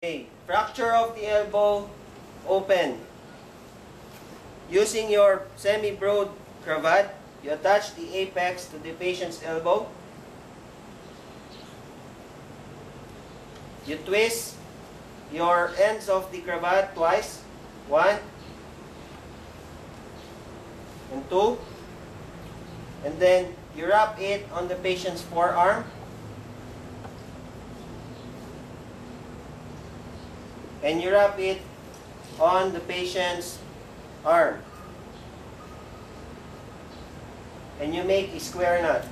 Okay, fracture of the elbow, open. Using your semi-broad cravat, you attach the apex to the patient's elbow. You twist your ends of the cravat twice. One and two. And then you wrap it on the patient's forearm. And you wrap it on the patient's arm. And you make a square knot.